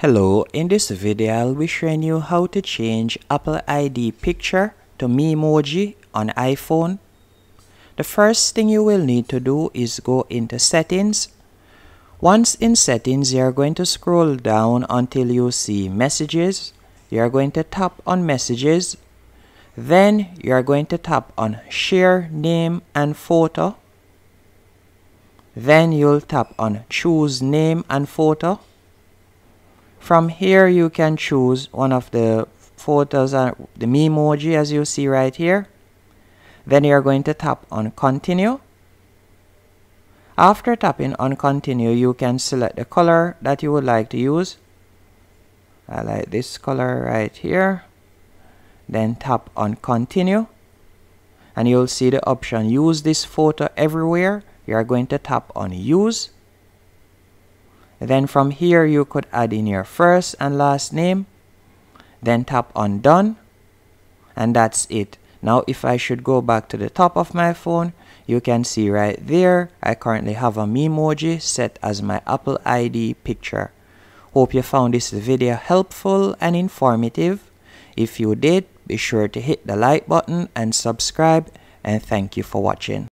Hello, in this video I'll be showing you how to change Apple ID picture to Memoji on iPhone. The first thing you will need to do is go into settings. Once in settings you are going to scroll down until you see messages. You are going to tap on messages. Then you are going to tap on share name and photo. Then you'll tap on choose name and photo from here you can choose one of the photos and the Memoji as you see right here. Then you're going to tap on continue. After tapping on continue you can select the color that you would like to use. I like this color right here. Then tap on continue and you'll see the option use this photo everywhere. You are going to tap on use then from here you could add in your first and last name. Then tap on done. And that's it. Now if I should go back to the top of my phone, you can see right there, I currently have a Memoji set as my Apple ID picture. Hope you found this video helpful and informative. If you did, be sure to hit the like button and subscribe and thank you for watching.